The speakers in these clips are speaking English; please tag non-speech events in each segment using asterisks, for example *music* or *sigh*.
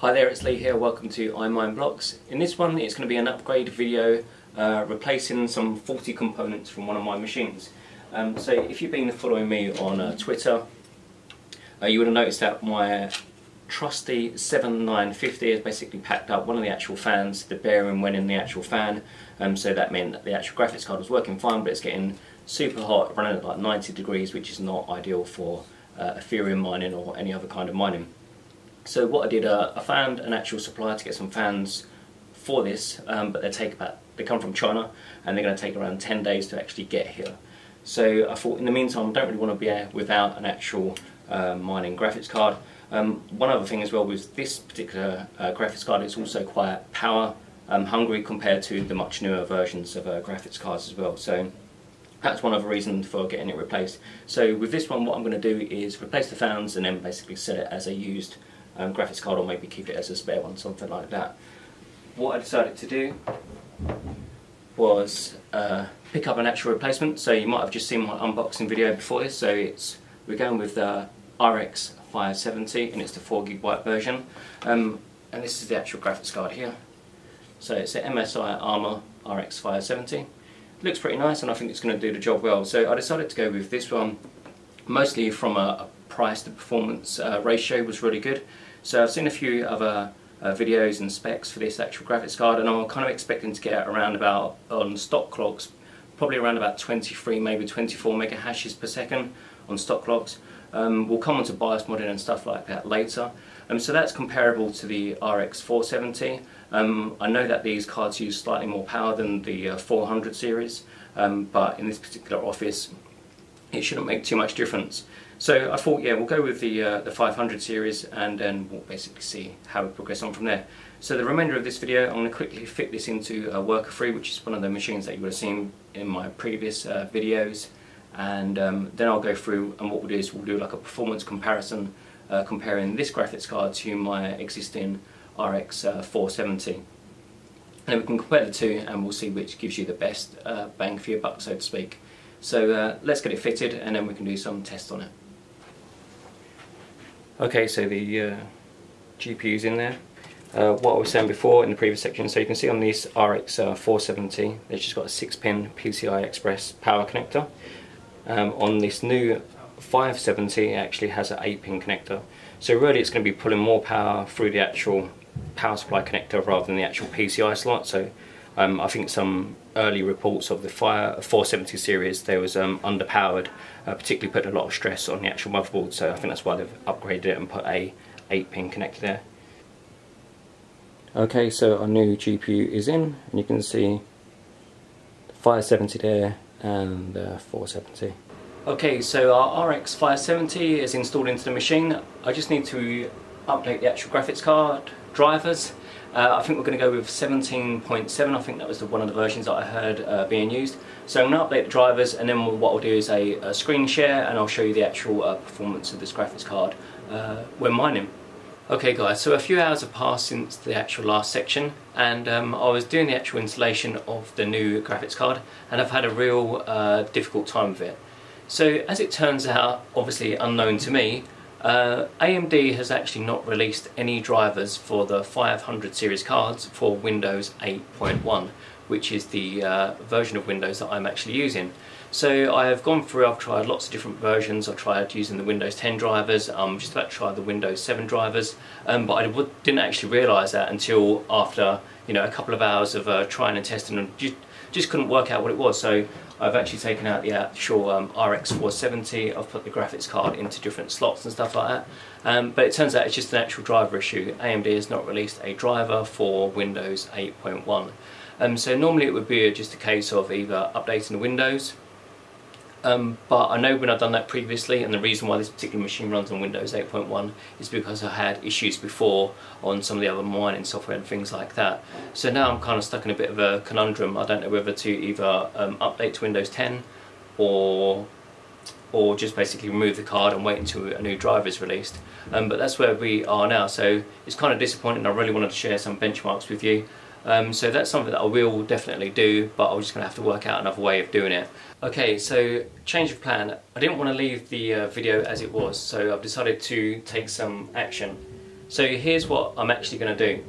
Hi there, it's Lee here. Welcome to IMineBlocks. In this one, it's going to be an upgrade video uh, replacing some faulty components from one of my machines. Um, so if you've been following me on uh, Twitter, uh, you would have noticed that my trusty 7950 has basically packed up one of the actual fans. The bearing went in the actual fan, um, so that meant that the actual graphics card was working fine, but it's getting super hot, running at like 90 degrees, which is not ideal for uh, Ethereum mining or any other kind of mining. So what I did, uh, I found an actual supplier to get some fans for this, um, but they take about they come from China, and they're going to take around 10 days to actually get here. So I thought, in the meantime, I don't really want to be without an actual uh, mining graphics card. Um, one other thing as well with this particular uh, graphics card, it's also quite power um, hungry compared to the much newer versions of uh, graphics cards as well. So that's one of the reasons for getting it replaced. So with this one, what I'm going to do is replace the fans and then basically sell it as a used um, graphics card or maybe keep it as a spare one, something like that. What I decided to do was uh, pick up an actual replacement. So you might have just seen my unboxing video before this. So it's we're going with the RX 570 and it's the 4 gigabyte version. Um, and this is the actual graphics card here. So it's the MSI Armor RX 570. looks pretty nice and I think it's going to do the job well. So I decided to go with this one mostly from a, a price to performance uh, ratio was really good. So I've seen a few other uh, videos and specs for this actual graphics card and I'm kind of expecting to get around about on stock clocks probably around about 23 maybe 24 mega hashes per second on stock clocks. Um, we'll come on to BIOS modding and stuff like that later. Um, so that's comparable to the RX 470 um, I know that these cards use slightly more power than the uh, 400 series um, but in this particular office it shouldn't make too much difference so I thought, yeah, we'll go with the, uh, the 500 series and then we'll basically see how we progress on from there. So the remainder of this video, I'm going to quickly fit this into a Worker 3, which is one of the machines that you would have seen in my previous uh, videos. And um, then I'll go through and what we'll do is we'll do like a performance comparison uh, comparing this graphics card to my existing RX uh, 470. And then we can compare the two and we'll see which gives you the best uh, bang for your buck, so to speak. So uh, let's get it fitted and then we can do some tests on it. Okay, so the uh, GPU's in there. Uh, what I was saying before in the previous section, so you can see on this RX uh, 470, it's just got a 6-pin PCI Express power connector. Um, on this new 570, it actually has an 8-pin connector. So really it's going to be pulling more power through the actual power supply connector rather than the actual PCI slot. So um, I think some early reports of the Fire 470 series, they was um, underpowered, uh, particularly put a lot of stress on the actual motherboard, so I think that's why they've upgraded it and put a 8 pin connector there. Okay, so our new GPU is in, and you can see the 570 there and uh, 470. Okay, so our RX 570 is installed into the machine. I just need to update the actual graphics card drivers uh, I think we're going to go with 17.7, I think that was the, one of the versions that I heard uh, being used. So I'm going to update the drivers and then what I'll do is a, a screen share and I'll show you the actual uh, performance of this graphics card uh, when mining. Okay guys, so a few hours have passed since the actual last section and um, I was doing the actual installation of the new graphics card and I've had a real uh, difficult time with it. So as it turns out, obviously unknown to me, uh, AMD has actually not released any drivers for the 500 series cards for Windows 8.1 which is the uh, version of Windows that I'm actually using. So I have gone through, I've tried lots of different versions, I've tried using the Windows 10 drivers, I'm just about to try the Windows 7 drivers, um, but I didn't actually realise that until after you know a couple of hours of uh, trying and testing and just, just couldn't work out what it was. So I've actually taken out the actual um, RX 470, I've put the graphics card into different slots and stuff like that. Um, but it turns out it's just an actual driver issue. AMD has not released a driver for Windows 8.1. Um, so normally it would be just a case of either updating the Windows um, but I know when I've done that previously and the reason why this particular machine runs on Windows 8.1 is because I had issues before on some of the other mining software and things like that. So now I'm kind of stuck in a bit of a conundrum. I don't know whether to either um, update to Windows 10 or or just basically remove the card and wait until a new driver is released. Um, but that's where we are now, so it's kind of disappointing. I really wanted to share some benchmarks with you. Um, so that's something that I will definitely do, but I'm just going to have to work out another way of doing it. Okay, so change of plan. I didn't want to leave the uh, video as it was, so I've decided to take some action. So here's what I'm actually going to do.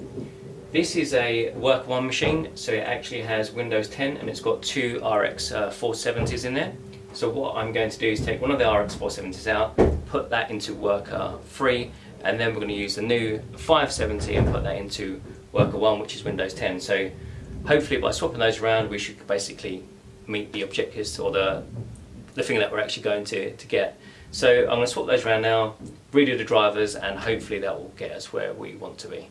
This is a Work One machine, so it actually has Windows 10 and it's got two RX uh, 470s in there. So what I'm going to do is take one of the RX 470s out, put that into Worker 3, and then we're going to use the new 570 and put that into Worker 1, which is Windows 10. So hopefully by swapping those around, we should basically meet the objectives or the, the thing that we're actually going to, to get. So I'm going to swap those around now, redo the drivers, and hopefully that will get us where we want to be.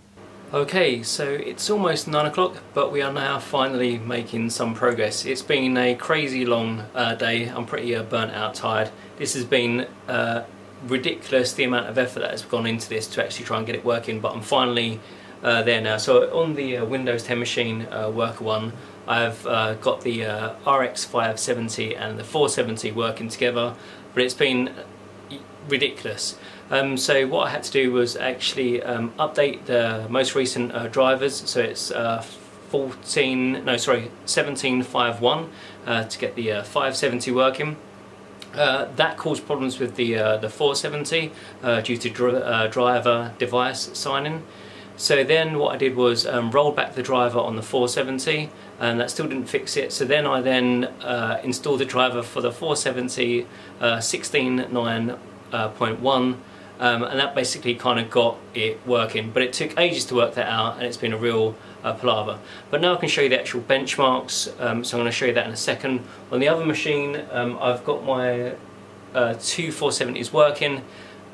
Okay, so it's almost 9 o'clock, but we are now finally making some progress. It's been a crazy long uh, day, I'm pretty uh, burnt out, tired. This has been uh, ridiculous, the amount of effort that has gone into this to actually try and get it working, but I'm finally uh, there now. So on the uh, Windows 10 machine, uh, Worker 1, I've got the RX 570 and the 470 working together, but it's been ridiculous. Um, so what I had to do was actually um, update the most recent uh, drivers. So it's uh, 14, no sorry, 1751 uh, to get the uh, 570 working. Uh, that caused problems with the uh, the 470 due to dr driver device signing. So then what I did was um, roll back the driver on the 470 and that still didn't fix it. So then I then uh, installed the driver for the 470 uh, 16.9.1 um, and that basically kind of got it working. But it took ages to work that out, and it's been a real uh, palaver. But now I can show you the actual benchmarks, um, so I'm going to show you that in a second. On the other machine, um, I've got my uh, two 470s working.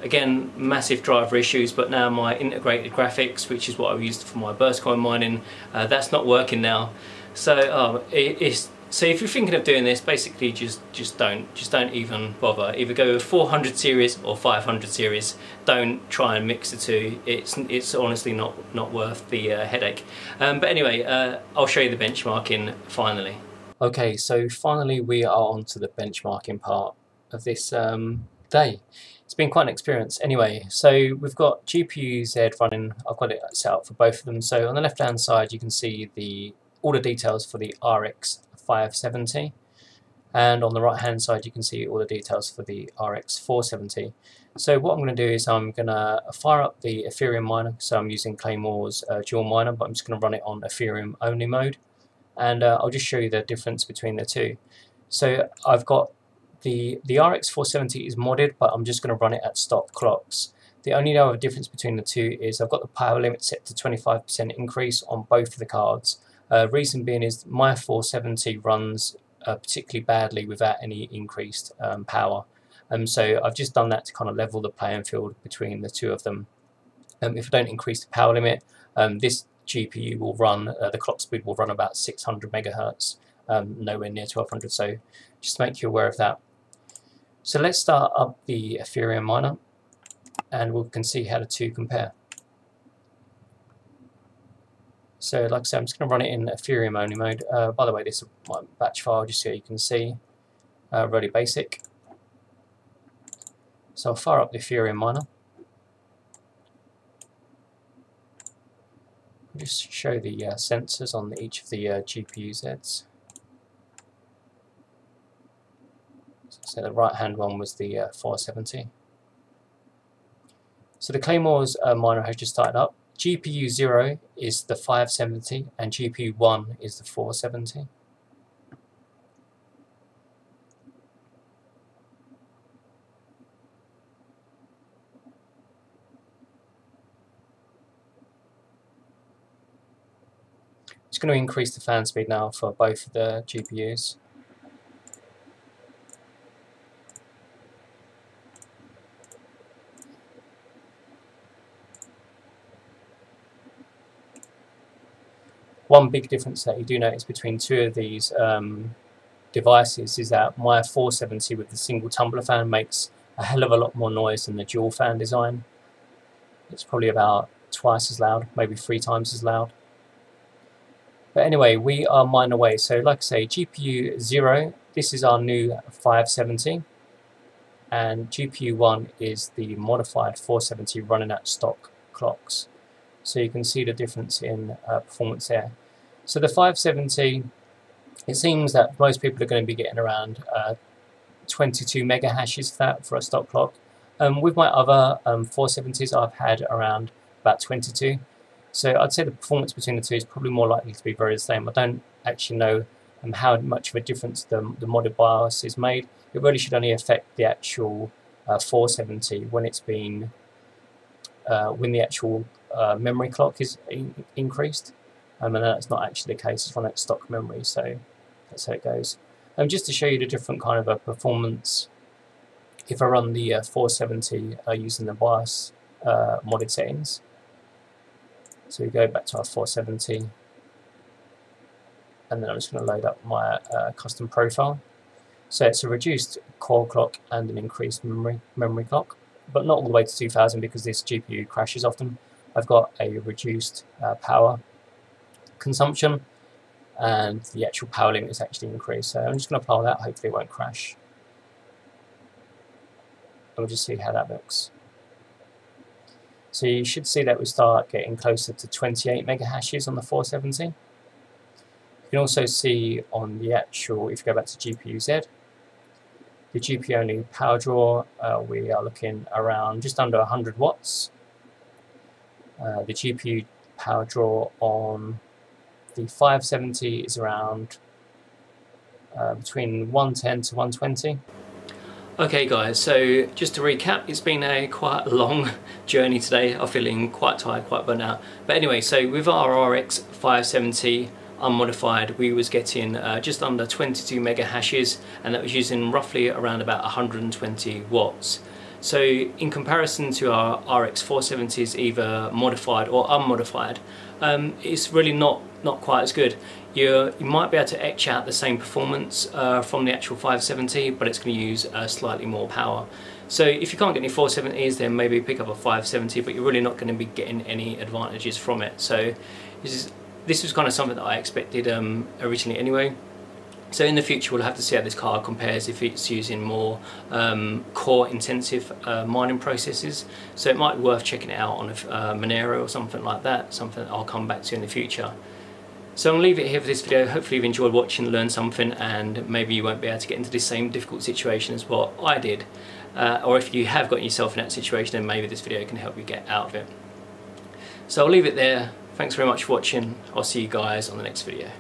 Again, massive driver issues, but now my integrated graphics, which is what I've used for my burst coin mining, uh, that's not working now. So um, it, so if you're thinking of doing this, basically just just don't just don't even bother. Either go with 400 series or 500 series. Don't try and mix the two. It's it's honestly not not worth the uh, headache. Um, but anyway, uh, I'll show you the benchmarking finally. Okay, so finally we are on to the benchmarking part of this um, day. It's been quite an experience. Anyway, so we've got GPU Z running. I've got it set up for both of them. So on the left hand side you can see the all the details for the RX 570 and on the right hand side you can see all the details for the RX 470 so what I'm going to do is I'm going to fire up the Ethereum miner so I'm using Claymore's uh, dual miner but I'm just going to run it on Ethereum only mode and uh, I'll just show you the difference between the two so I've got the the RX 470 is modded but I'm just going to run it at stock clocks the only other difference between the two is I've got the power limit set to 25% increase on both of the cards uh, reason being is my 470 runs uh, particularly badly without any increased um, power. Um, so I've just done that to kind of level the playing field between the two of them. Um, if I don't increase the power limit, um, this GPU will run, uh, the clock speed will run about 600 megahertz, um, nowhere near 1200, so just make you aware of that. So let's start up the Ethereum miner and we can see how the two compare. So like I said, I'm just going to run it in Ethereum only mode. Uh, by the way, this is my batch file just so you can see. Uh, really basic. So I'll fire up the Ethereum miner. Just show the uh, sensors on each of the uh, GPU Zs. The right hand one was the uh, 470. So the Claymore's uh, miner has just started up. GPU 0 is the 570 and GPU 1 is the 470. It's going to increase the fan speed now for both of the GPUs. One big difference that you do notice between two of these um, devices is that my 470 with the single tumbler fan makes a hell of a lot more noise than the dual fan design. It's probably about twice as loud, maybe three times as loud. But anyway, we are mine away. So like I say, GPU 0, this is our new 570. And GPU 1 is the modified 470 running at stock clocks. So you can see the difference in uh, performance there. So the 570, it seems that most people are going to be getting around uh, 22 mega hashes for that for a stock clock. Um, with my other um, 470s, I've had around about 22. So I'd say the performance between the two is probably more likely to be very the same. I don't actually know um, how much of a difference the, the modded BIOS is made. It really should only affect the actual uh, 470 when it's been uh, when the actual uh, memory clock is in increased. Um, and that's not actually the case, it's at stock memory, so that's how it goes. Um, just to show you the different kind of a performance, if I run the uh, 470 uh, using the BIOS uh, modded settings, so we go back to our 470, and then I'm just going to load up my uh, custom profile. So it's a reduced core clock and an increased memory memory clock, but not all the way to 2000 because this GPU crashes often. I've got a reduced uh, power consumption and the actual power limit is actually increased. So I'm just going to apply that, hopefully it won't crash. And we'll just see how that looks. So you should see that we start getting closer to 28 mega hashes on the 470. You can also see on the actual, if you go back to GPU Z, the GPU only power draw, uh, we are looking around just under 100 watts. Uh, the GPU power draw on the 570 is around uh, between 110 to 120. Okay guys, so just to recap, it's been a quite long *laughs* journey today. I'm feeling quite tired, quite burnt out. But anyway, so with our RX 570 unmodified, we was getting uh, just under 22 mega hashes, and that was using roughly around about 120 watts. So in comparison to our RX 470s, either modified or unmodified, um, it's really not, not quite as good. you you might be able to etch out the same performance uh, from the actual 570, but it's going to use uh, slightly more power. So if you can't get any 470s, then maybe pick up a 570, but you're really not going to be getting any advantages from it. So this is this was kind of something that I expected um, originally anyway. So in the future we'll have to see how this card compares if it's using more um, core intensive uh, mining processes. So it might be worth checking it out on a uh, Monero or something like that, something that I'll come back to in the future. So I'll leave it here for this video. Hopefully you've enjoyed watching, learned something and maybe you won't be able to get into the same difficult situation as what I did. Uh, or if you have got yourself in that situation then maybe this video can help you get out of it. So I'll leave it there. Thanks very much for watching. I'll see you guys on the next video.